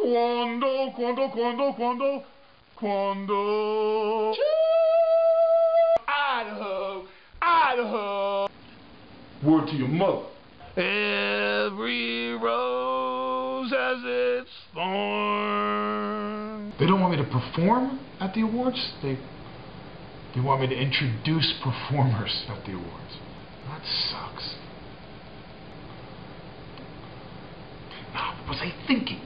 Quando, quando, quando, quando, quando. Idaho, Idaho. Word to your mother. Every rose has its thorn. They don't want me to perform at the awards. They they want me to introduce performers at the awards. That sucks. Now, what was I thinking?